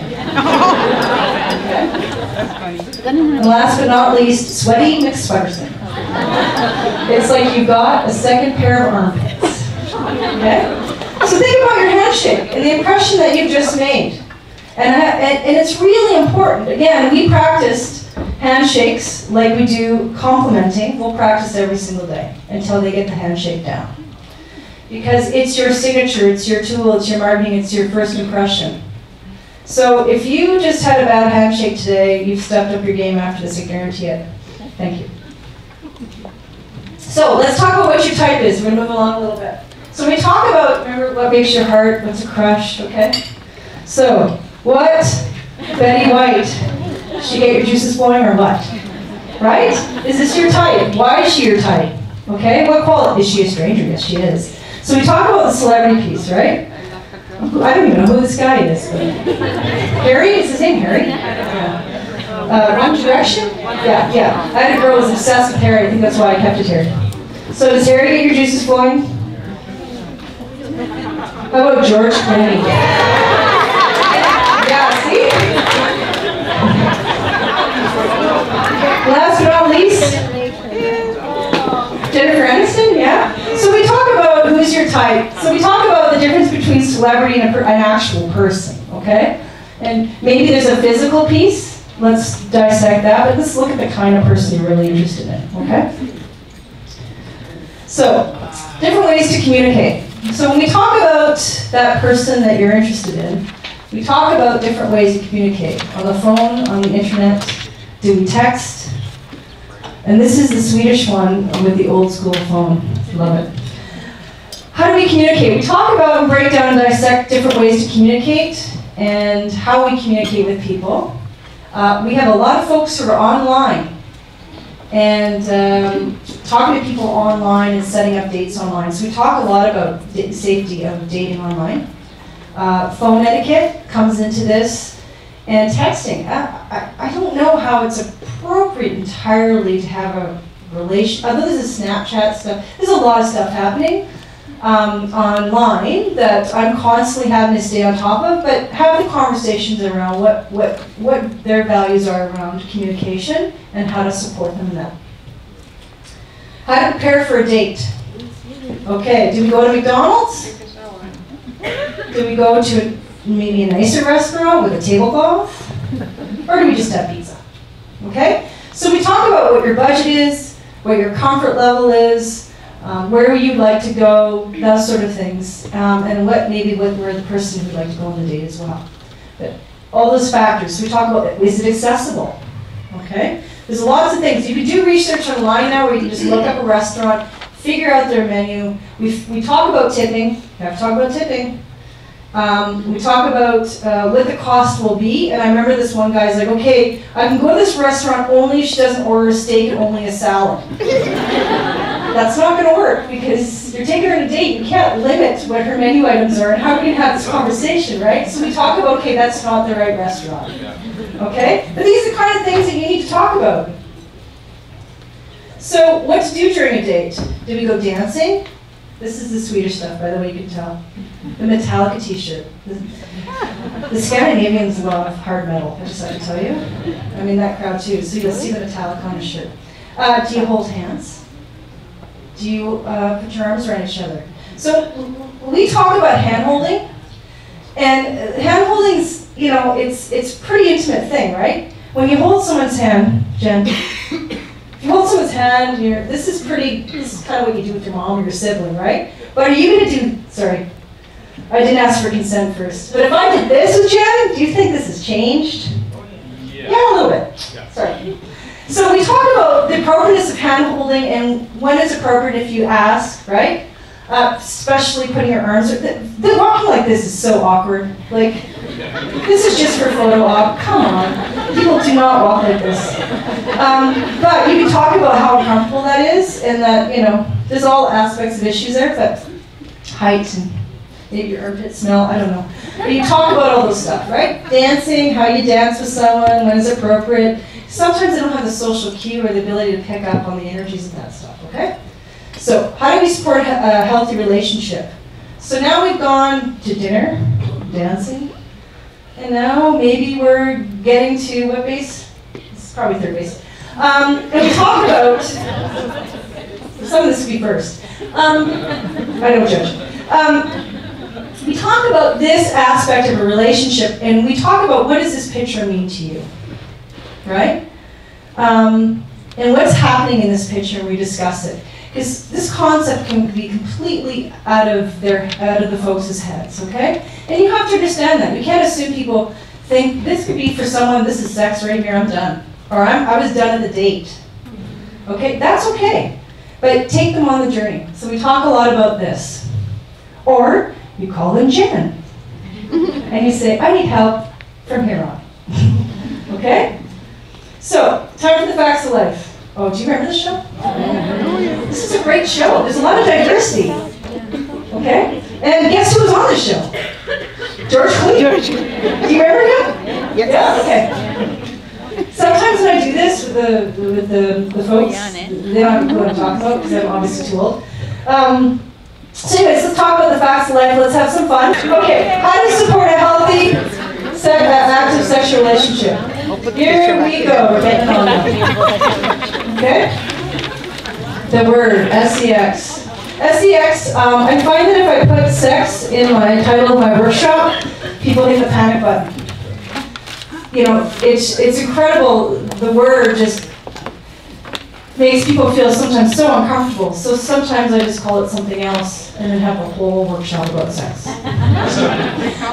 And last but not least, sweaty McSputterson. It's like you got a second pair of armpits. Okay? So think about your handshake and the impression that you've just made. And, and, and it's really important. Again, we practiced handshakes like we do complimenting. We'll practice every single day until they get the handshake down. Because it's your signature, it's your tool, it's your marketing, it's your first impression. So if you just had a bad handshake today, you've stepped up your game after this, I guarantee it. Thank you. So let's talk about what your type is. We're gonna move along a little bit. So we talk about, remember what makes your heart, what's a crush, okay? So, what, Betty White, she get your juices flowing or what? Right? Is this your type? Why is she your type? Okay, what quality? Is she a stranger? Yes, she is. So we talk about the celebrity piece, right? I don't even know who this guy is. But Harry? Is his name Harry? Uh, One Direction? Yeah, yeah. I had a girl who was obsessed with Harry. I think that's why I kept it here. So does Harry get your juices flowing? How about George Clooney? Yeah, see? Last but not least, Jennifer Aniston, yeah? So we talk about who's your type. So we talk about the difference between celebrity and an actual person, okay? And maybe there's a physical piece. Let's dissect that, but let's look at the kind of person you're really interested in, okay? So, different ways to communicate. So when we talk about that person that you're interested in, we talk about different ways to communicate. On the phone, on the internet, do we text? And this is the Swedish one with the old school phone. Love it. How do we communicate? We talk about and break down and dissect different ways to communicate and how we communicate with people. Uh, we have a lot of folks who are online and um, talking to people online and setting up dates online. So we talk a lot about safety of dating online. Uh, phone etiquette comes into this, and texting. I, I, I don't know how it's appropriate entirely to have a relation. Other than the Snapchat stuff, there's a lot of stuff happening um, online that I'm constantly having to stay on top of. But having conversations around what what what their values are around communication and how to support them in that. How to prepare for a date. Okay, do we go to McDonald's? Do we go to maybe a nicer restaurant with a tablecloth? Or do we just have pizza? Okay? So we talk about what your budget is, what your comfort level is, um, where you'd like to go, those sort of things, um, and what maybe what, where the person would like to go on the date as well. But all those factors. So we talk about is it accessible? Okay? There's lots of things. You can do research online now where you can just look up a restaurant, figure out their menu. We, we talk about tipping. We have to talk about tipping. Um, we talk about uh, what the cost will be, and I remember this one guy guy's like, okay, I can go to this restaurant only if she doesn't order a steak and only a salad. That's not going to work because you're taking her on a date. You can't limit what her menu items are, and how can you have this conversation, right? So we talk about, okay, that's not the right restaurant. Okay? But these are the kind of things that you need to talk about. So, what to do during a date? Do we go dancing? This is the Swedish stuff, by the way, you can tell. The Metallica t-shirt. The, the Scandinavians love hard metal, I just have to tell you. I mean, that crowd too, so you'll see the Metallica on a shirt. Uh, do you hold hands? Do you uh, put your arms around each other? So we talk about hand holding, and uh, hand holding's, you know, it's it's pretty intimate thing, right? When you hold someone's hand, Jen, if you hold someone's hand, you're, this is pretty, this is kind of what you do with your mom or your sibling, right? But are you gonna do, sorry, I didn't ask for consent first, but if I did this with Jen, do you think this has changed? Yeah, a little bit. Sorry. So we talk about the appropriateness of hand holding and when it's appropriate if you ask, right? Uh, especially putting your arms. The, the walking like this is so awkward. Like this is just for photo op. Come on, people do not walk like this. Um, but you can talk about how uncomfortable that is, and that you know there's all aspects of issues there, but height and maybe your armpit smell. I don't know. But you talk about all those stuff, right? Dancing, how you dance with someone, when it's appropriate sometimes they don't have the social cue or the ability to pick up on the energies of that stuff, okay? So, how do we support a healthy relationship? So now we've gone to dinner, dancing, and now maybe we're getting to what base? It's probably third base. Um, and we talk about some of this could be first. Um, I don't judge. Um, we talk about this aspect of a relationship, and we talk about what does this picture mean to you, right? Um, and what's happening in this picture, we discuss it. Because this concept can be completely out of their out of the folks' heads, okay? And you have to understand that. You can't assume people think this could be for someone, this is sex right here, I'm done. Or I'm, I was done at the date. Okay, that's okay. But take them on the journey. So we talk a lot about this. Or you call them Jen. and you say, I need help from here on. okay? So, time for the facts of life. Oh, do you remember this show? This is a great show. There's a lot of diversity. Okay? And guess who was on the show? George Clooney. George. Do you remember him? Yeah, okay. Sometimes when I do this with the with the, the folks, they don't to know what I'm talking about because I'm obviously too old. Um, so anyways, let's talk about the facts of life. Let's have some fun. Okay, how do you support a healthy, active sexual relationship? Here we go. We're getting on now. Okay. The word sex. Sex. Um, I find that if I put sex in my title of my workshop, people hit the panic button you know, it's it's incredible. The word just makes people feel sometimes so uncomfortable. So sometimes I just call it something else and then have a whole workshop about sex.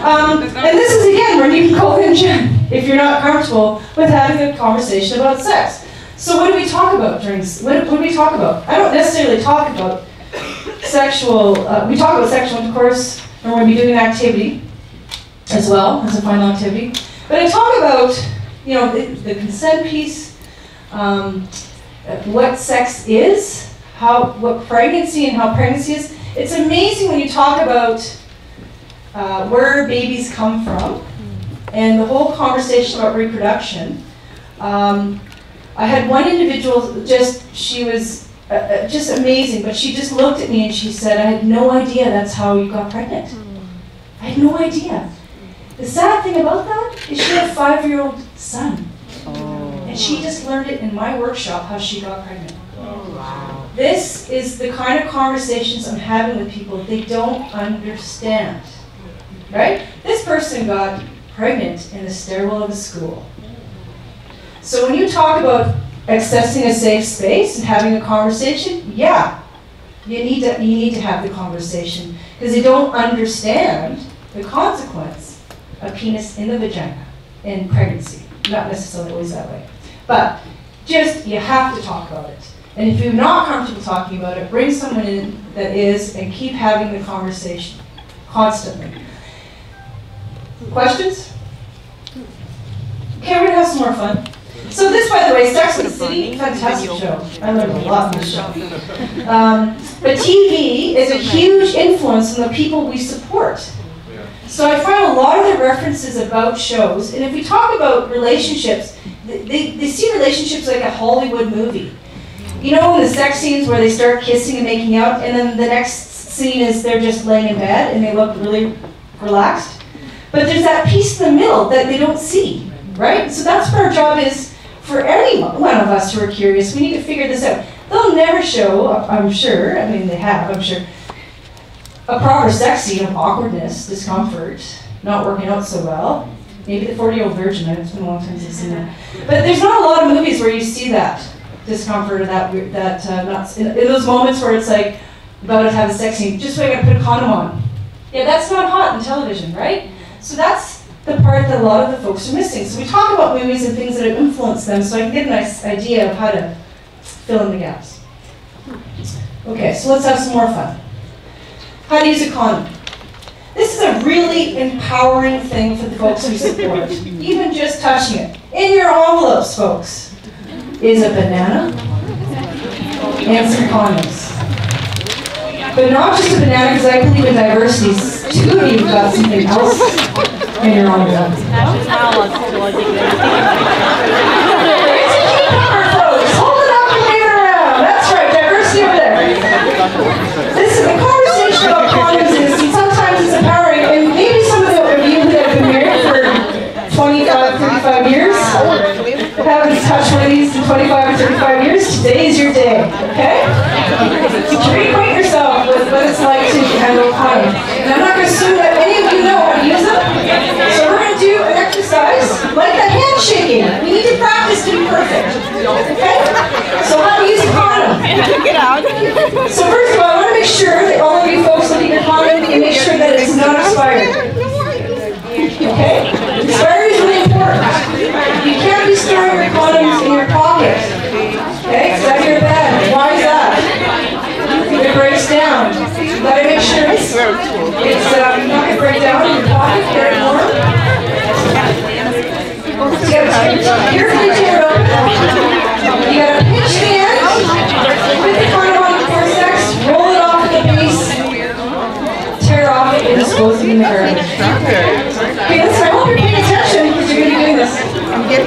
um, and this is again where you can call in Jen if you're not comfortable with having a conversation about sex. So what do we talk about during? What, what do we talk about? I don't necessarily talk about sexual. Uh, we talk about sexual intercourse, and we're going to be doing an activity as well as a final activity. But I talk about, you know, the, the consent piece, um, what sex is, how what pregnancy and how pregnancy is. It's amazing when you talk about uh, where babies come from and the whole conversation about reproduction. Um, I had one individual just she was uh, uh, just amazing, but she just looked at me and she said, "I had no idea that's how you got pregnant. I had no idea." The sad thing about that is she had a five-year-old son. And she just learned it in my workshop how she got pregnant. Oh, this is the kind of conversations I'm having with people they don't understand. Right? This person got pregnant in the stairwell of a school. So when you talk about accessing a safe space and having a conversation, yeah, you need to you need to have the conversation because they don't understand the consequence of penis in the vagina in pregnancy. Not necessarily always that way, but just you have to talk about it. And if you're not comfortable talking about it, bring someone in that is, and keep having the conversation constantly. Questions? Okay, we're gonna have some more fun. So this, by the way, Sex and the City, fantastic show. I learned a lot from this show. Um, but TV is a huge influence on the people we support. So I find a lot of the references about shows, and if we talk about relationships, they, they see relationships like a Hollywood movie. You know, the sex scenes where they start kissing and making out, and then the next scene is they're just laying in bed and they look really relaxed. But there's that piece in the middle that they don't see, right? So that's what our job is for any one of us who are curious. We need to figure this out. They'll never show, I'm sure, I mean, they have, I'm sure, a proper sex scene of awkwardness, discomfort, not working out so well. Maybe the 40 year old virgin, it's been a long time since I've seen that. But there's not a lot of movies where you see that discomfort or that, that uh, not, in, in those moments where it's like, about to have a sex scene, just wait, I put a condom on. Yeah, that's not hot in television, right? So that's the part that a lot of the folks are missing. So we talk about movies and things that have influenced them so I can get a nice idea of how to fill in the gaps. Okay, so let's have some more fun. How to use a condom. This is a really empowering thing for the folks we support. Even just touching it. In your envelopes, folks, is a banana and some condoms. But not just a banana, because I believe in diversity. Two of you got something else in your envelope. Okay? To reacquaint yourself with what it's like to handle condoms. And I'm not gonna assume that any of you know how to use them. So we're gonna do an exercise like the handshaking. We need to practice to be perfect, okay? So how to use a condom. So first of all, I wanna make sure that all of you folks look at your condom and make sure that it's not expired. Okay? You can't be storing your condoms in your pocket. Okay? It's under your bed. Why is that? It breaks down. You gotta make sure it's, it's uh, not gonna break down in your pocket, very warm. You gotta carefully tear it open. You gotta pinch the end, put the condom on before sex, roll it off the base, tear off it, and dispose it in the garbage. Okay, listen, I hope you're paying attention because you're gonna be doing this. So,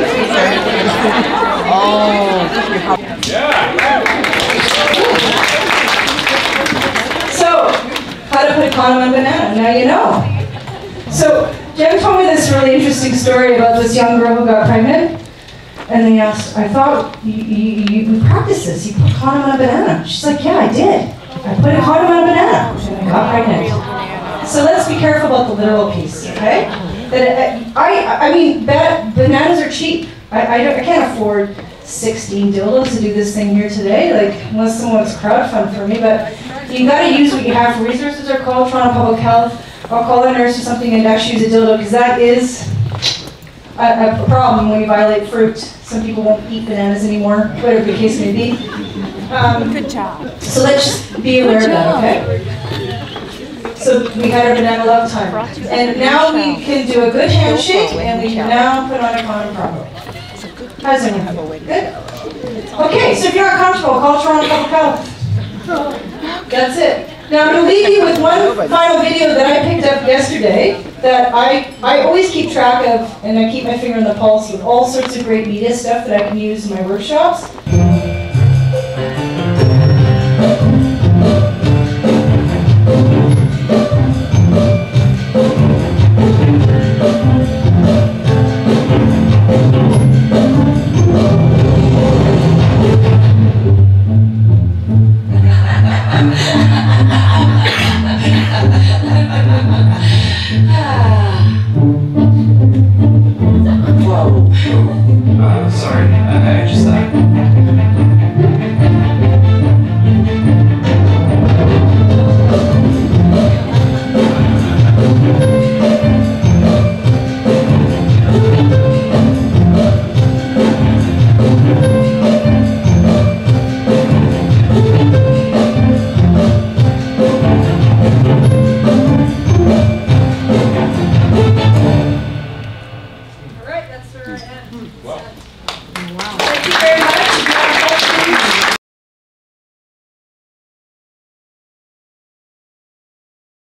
how to put a condom on a banana, now you know. So, Jen told me this really interesting story about this young girl who got pregnant. And they asked, I thought you, you, you, you practice this, you put condom on a banana. She's like, yeah, I did. I put a condom on a banana and I got pregnant. So let's be careful about the literal piece, okay? That uh, I, I mean, ba- bananas are cheap. I, I, don't, I can't afford 16 dildos to do this thing here today, like unless someone wants crowdfund for me. But you got to use what you have. Resources are called Toronto Public Health. I'll call a nurse or something and actually use a dildo because that is a, a problem when you violate fruit. Some people won't eat bananas anymore, whatever the case may be. Um, Good job. so let's just be aware of that, okay? So we had our banana love time. And now we can do a good handshake and we can now put on a condom properly. How's everyone? Good? Okay, so if you're not comfortable, call Toronto Public Health. That's it. Now I'm gonna leave you with one final video that I picked up yesterday that I, I always keep track of and I keep my finger on the pulse with all sorts of great media stuff that I can use in my workshops.